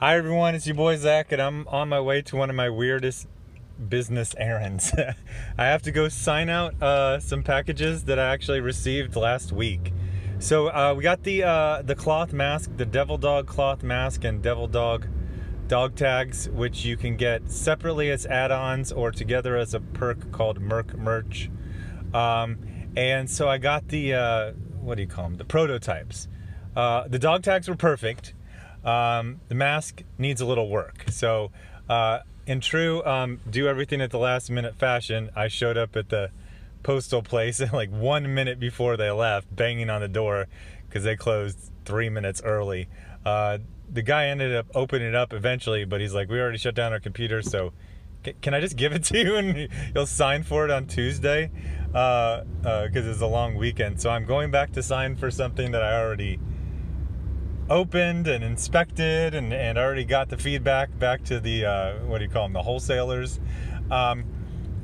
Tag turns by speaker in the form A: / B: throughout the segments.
A: Hi everyone, it's your boy Zack, and I'm on my way to one of my weirdest business errands. I have to go sign out uh, some packages that I actually received last week. So uh, we got the uh, the cloth mask, the Devil Dog cloth mask, and Devil Dog dog tags, which you can get separately as add-ons or together as a perk called Merc Merch. Um, and so I got the uh, what do you call them? The prototypes. Uh, the dog tags were perfect. Um, the mask needs a little work. So, uh, in true um, do everything at the last minute fashion, I showed up at the postal place like one minute before they left, banging on the door because they closed three minutes early. Uh, the guy ended up opening it up eventually, but he's like, "We already shut down our computer, so can I just give it to you and you'll sign for it on Tuesday?" Because uh, uh, it's a long weekend, so I'm going back to sign for something that I already opened and inspected and, and already got the feedback back to the uh, what do you call them the wholesalers. Um,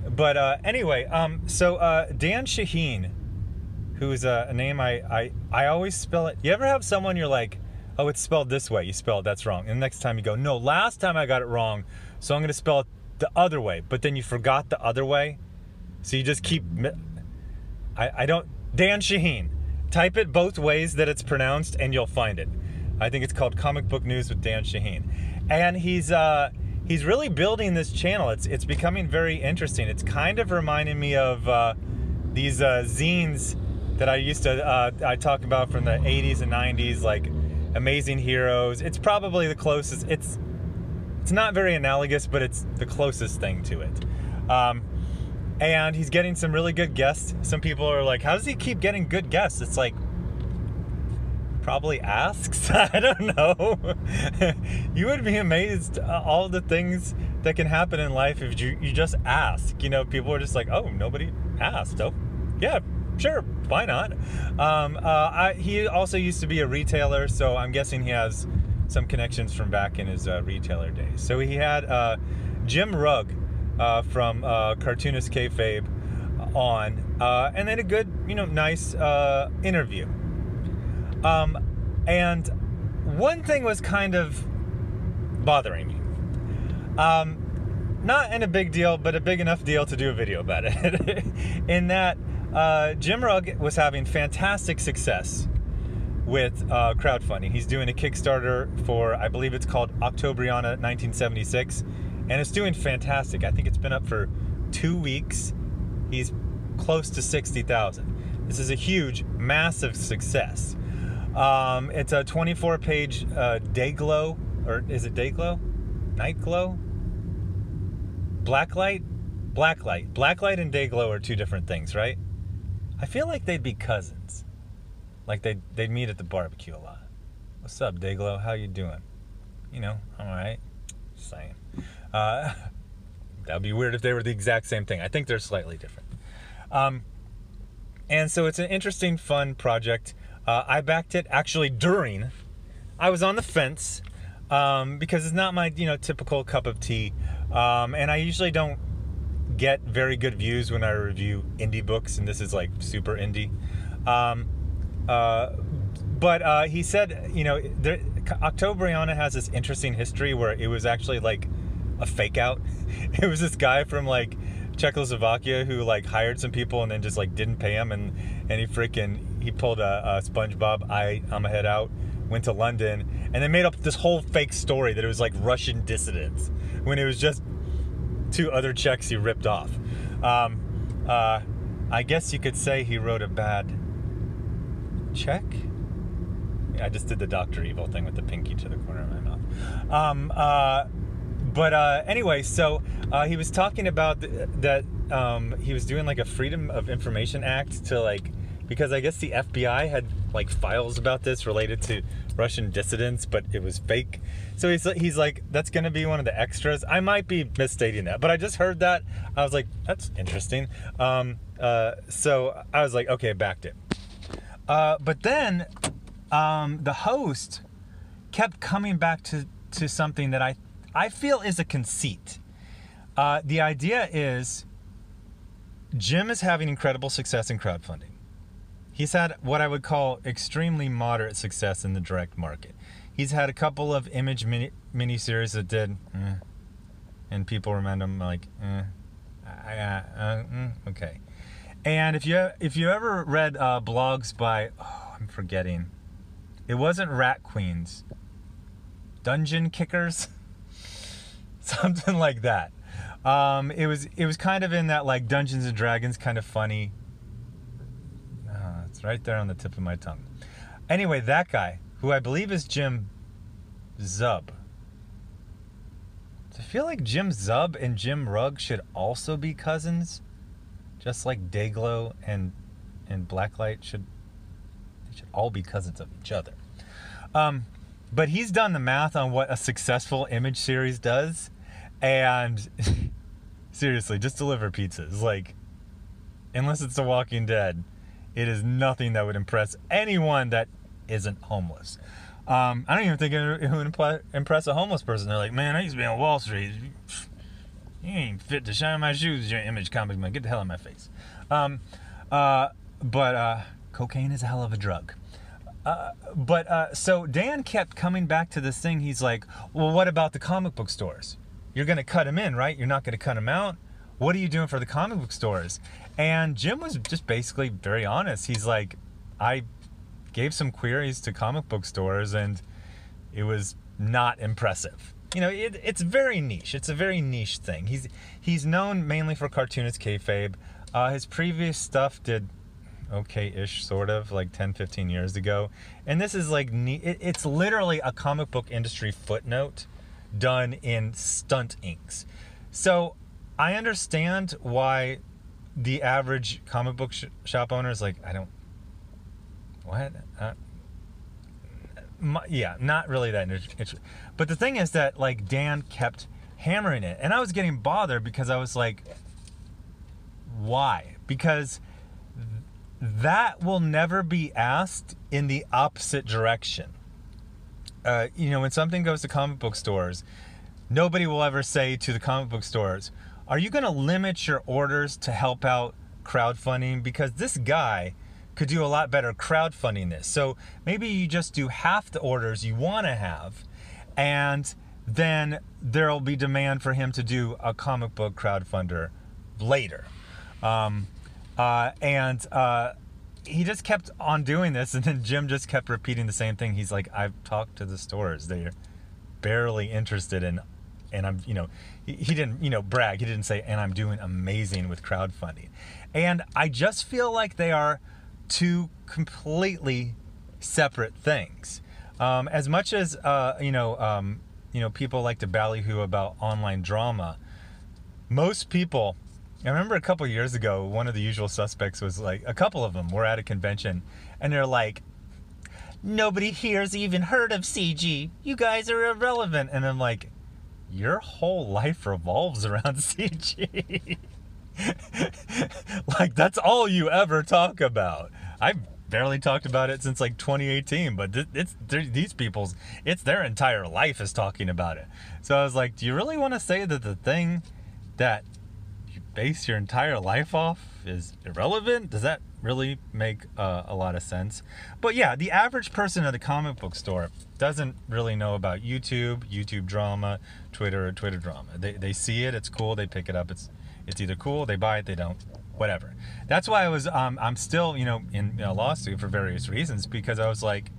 A: but uh, anyway um, so uh, dan shaheen who's a, a, name I, I i always spell it. You ever have someone you're like oh it's spelled this way you spell it that's wrong and the next time you go no last time i got it wrong so i'm going to spell it the other way but then you forgot the other way? So you just keep i, I don't dan shaheen type it both ways that it's pronounced and you'll find it I think it's called Comic Book News with Dan Shaheen, and he's uh, he's really building this channel. It's it's becoming very interesting. It's kind of reminding me of uh, these uh, zines that I used to uh, I talk about from the 80s and 90s, like Amazing Heroes. It's probably the closest. It's it's not very analogous, but it's the closest thing to it. Um, and he's getting some really good guests. Some people are like, "How does he keep getting good guests?" It's like probably asks. I don't know. you would be amazed uh, all the things that can happen in life if you, you just ask. You know, people are just like, oh, nobody asked. Oh, yeah, sure, why not? Um, uh, I, he also used to be a retailer, so I'm guessing he has some connections from back in his uh, retailer days. So he had uh, Jim Rugg uh, from uh, Cartoonist Kayfabe on, and then a good, you know, nice interview. Um, and one thing was kind of bothering me. Um, not in a big deal, but a big enough deal to do a video about it. in that, uh, Jim Rugg was having fantastic success with uh, crowdfunding. He's doing a Kickstarter for, I believe it's called Octobriana 1976, and it's doing fantastic. I think it's been up for two weeks. He's close to 60,000. This is a huge, massive success. Um, it's a 24 page uh, day glow, or is it day glow? Night glow? Blacklight? Blacklight. Blacklight and day glow are two different things, right? I feel like they'd be cousins. Like they'd, they'd meet at the barbecue a lot. What's up, Dayglow? How you doing? You know, I'm alright. Just saying. Uh, that'd be weird if they were the exact same thing. I think they're slightly different. Um, and so it's an interesting, fun project. Uh, I backed it actually during. I was on the fence um, because it's not my you know typical cup of tea, um, and I usually don't get very good views when I review indie books, and this is like super indie. Um, uh, but uh, he said, you know, there, Octobriana has this interesting history where it was actually like a fake out. It was this guy from like Czechoslovakia who like hired some people and then just like didn't pay them and and he freaking he pulled a, a SpongeBob I I'm a head out went to London and then made up this whole fake story that it was like Russian dissidents when it was just two other Czechs he ripped off. Um, uh, I guess you could say he wrote a bad check. I just did the Doctor Evil thing with the pinky to the corner of my mouth. Um, uh, but uh, anyway, so uh, he was talking about th- that um, he was doing like a Freedom of Information Act to like because I guess the FBI had like files about this related to Russian dissidents, but it was fake. So he's he's like that's gonna be one of the extras. I might be misstating that, but I just heard that. I was like, that's interesting. Um, uh, so I was like, okay, backed it. Uh, but then um, the host kept coming back to to something that I I feel is a conceit. Uh, the idea is Jim is having incredible success in crowdfunding. He's had what I would call extremely moderate success in the direct market. He's had a couple of image mini miniseries that did, eh, and people remember him like, eh, uh, mm, okay. And if you if you ever read uh, blogs by, oh, I'm forgetting, it wasn't Rat Queens, Dungeon Kickers, something like that. Um, it was it was kind of in that like Dungeons and Dragons kind of funny. Right there on the tip of my tongue. Anyway, that guy who I believe is Jim Zub. I feel like Jim Zub and Jim Rugg should also be cousins, just like Dayglow and and Blacklight should they should all be cousins of each other. Um, but he's done the math on what a successful image series does, and seriously, just deliver pizzas. Like, unless it's The Walking Dead, it is nothing that would impress anyone that isn't homeless. Um, I don't even think it would impress a homeless person. They're like, man, I used to be on Wall Street. You ain't fit to shine my shoes, your image comics man. Get the hell out of my face. Um, uh, but uh, cocaine is a hell of a drug. Uh, but uh, so Dan kept coming back to this thing. He's like, well, what about the comic book stores? You're going to cut them in, right? You're not going to cut them out. What are you doing for the comic book stores? And Jim was just basically very honest. He's like, I gave some queries to comic book stores and it was not impressive. You know, it, it's very niche. It's a very niche thing. He's he's known mainly for cartoonist kayfabe. Uh, his previous stuff did okay-ish, sort of, like 10, 15 years ago. And this is like, it, it's literally a comic book industry footnote done in stunt inks. So I understand why the average comic book sh- shop owner is like, I don't what? Uh, my, yeah, not really that interesting. But the thing is that like Dan kept hammering it, and I was getting bothered because I was like, why? Because that will never be asked in the opposite direction. Uh, you know, when something goes to comic book stores, nobody will ever say to the comic book stores, "Are you going to limit your orders to help out crowdfunding?" Because this guy could do a lot better crowdfunding this. So maybe you just do half the orders you want to have, and then there'll be demand for him to do a comic book crowdfunder later. Um, uh, and uh, he just kept on doing this, and then Jim just kept repeating the same thing. He's like, I've talked to the stores. They're barely interested in and I'm, you know, he, he, didn't, you know, brag. He didn't say, and I'm doing amazing with crowdfunding. And I just feel like they are two completely separate things. Um, as much as uh, you know, um, you know, people like to ballyhoo about online drama. Most people, I remember a couple years ago, one of the usual suspects was like, a couple of them were at a convention, and they're like, "Nobody here's even heard of CG. You guys are irrelevant." And I'm like, "Your whole life revolves around CG." like that's all you ever talk about. I've barely talked about it since like 2018, but it's these people's it's their entire life is talking about it. So I was like, do you really want to say that the thing that you base your entire life off is irrelevant? Does that really make uh, a lot of sense? But yeah, the average person at the comic book store doesn't really know about YouTube, YouTube drama, Twitter, or Twitter drama. They they see it, it's cool, they pick it up, it's it's either cool, they buy it, they don't, whatever. That's why I was, um, I'm still, you know, in, a lawsuit for various reasons because I was like,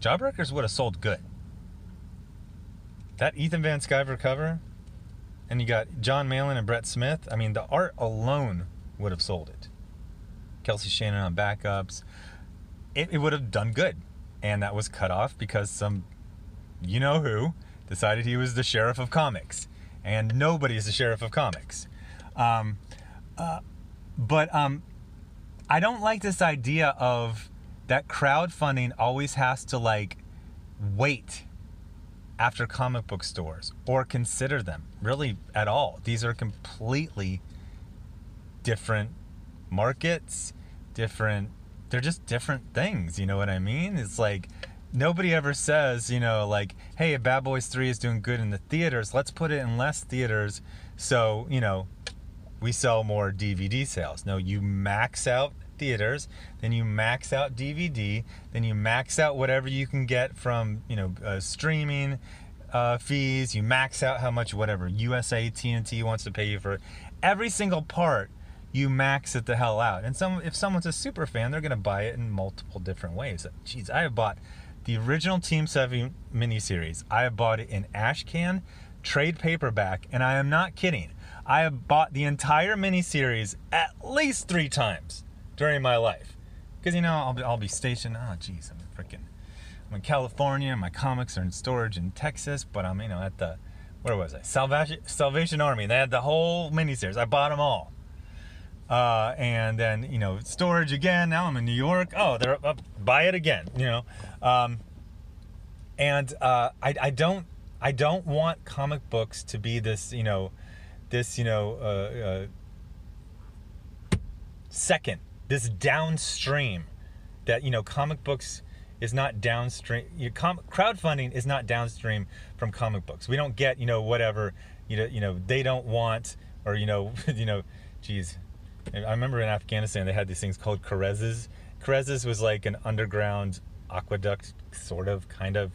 A: Jawbreakers would have sold good. That Ethan Van Sciver cover, and you got Jon Malin and Brett Smith. I mean, the art alone would have sold it. Kelsey Shannon on backups. It, it would have done good. And that was cut off because some, you know who, decided he was the sheriff of comics. And nobody is the sheriff of comics. Um, uh, but um, I don't like this idea of that crowdfunding always has to like wait after comic book stores or consider them really at all. These are completely different markets, different they're just different things, you know what I mean? It's like nobody ever says, you know, like, hey, Bad Boys 3 is doing good in the theaters. Let's put it in less theaters so, you know, we sell more DVD sales. No, you max out theaters, then you max out DVD, then you max out whatever you can get from you know uh, streaming uh, fees. You max out how much whatever USA TNT wants to pay you for. Every single part you max it the hell out. And some if someone's a super fan, they're gonna buy it in multiple different ways. Jeez, I have bought the original Team 7 miniseries. I have bought it in ash can, trade paperback, and I am not kidding. I have bought the entire miniseries at least three times during my life. Because, you know, I'll be, I'll be stationed. Oh, jeez, I'm freaking. I'm in California. My comics are in storage in Texas, but I'm, you know, at the. Where was I? Salvation, Salvation Army. They had the whole miniseries. I bought them all. Uh, and then you know storage again. Now I'm in New York. Oh, they're up. Buy it again. You know, um, and uh, I, I don't I don't want comic books to be this you know this you know uh, uh second this downstream that you know comic books is not downstream. You com- crowdfunding is not downstream from comic books. We don't get you know whatever you know you know they don't want or you know you know, geez I remember in Afghanistan they had these things called karezes. Karezes was like an underground aqueduct, sort of, kind of,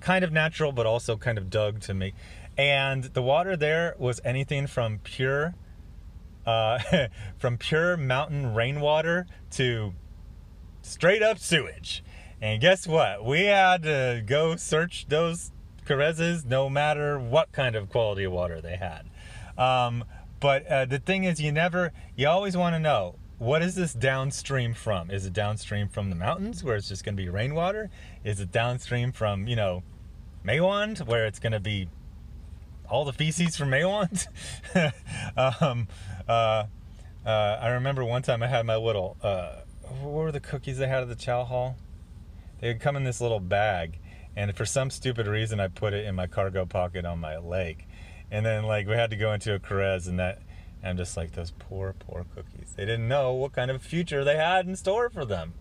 A: kind of natural, but also kind of dug to make. And the water there was anything from pure, uh, from pure mountain rainwater to straight up sewage. And guess what? We had to go search those karezes no matter what kind of quality of water they had. Um, but uh, the thing is, you never, you always want to know what is this downstream from? Is it downstream from the mountains where it's just going to be rainwater? Is it downstream from, you know, Maywand where it's going to be all the feces from Maywand? um, uh, uh, I remember one time I had my little, uh, what were the cookies they had at the chow hall? They would come in this little bag, and for some stupid reason, I put it in my cargo pocket on my leg and then like we had to go into a Karez and that and just like those poor poor cookies. They didn't know what kind of future they had in store for them.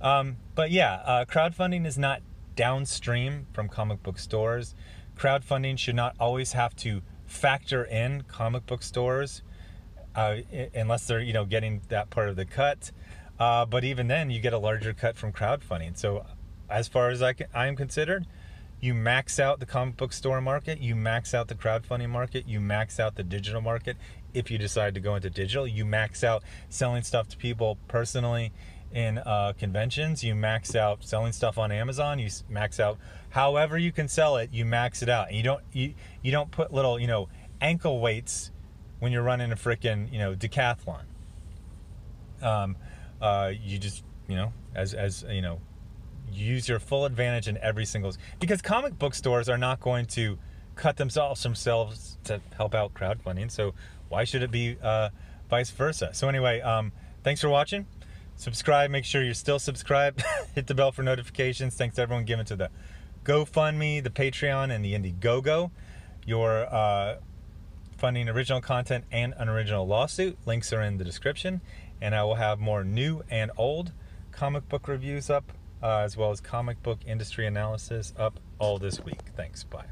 A: Um, but yeah uh, crowdfunding is not downstream from comic book stores. Crowdfunding should not always have to factor in comic book stores uh, unless they're you know getting that part of the cut. Uh, but even then you get a larger cut from crowdfunding. So as far as I, can, I am considered you max out the comic book store market, you max out the crowdfunding market, you max out the digital market. If you decide to go into digital, you max out selling stuff to people personally in uh, conventions. You max out selling stuff on Amazon. You max out however you can sell it. You max it out, and you don't you you don't put little you know ankle weights when you're running a freaking you know decathlon. Um, uh, you just you know as as you know use your full advantage in every single because comic book stores are not going to cut themselves themselves to help out crowdfunding. So why should it be uh, vice versa? So anyway, um, thanks for watching. Subscribe. Make sure you're still subscribed. Hit the bell for notifications. Thanks to everyone giving to the GoFundMe, the Patreon, and the Indiegogo. Your uh, funding original content and an original lawsuit. Links are in the description. And I will have more new and old comic book reviews up uh, as well as comic book industry analysis up all this week. Thanks. Bye.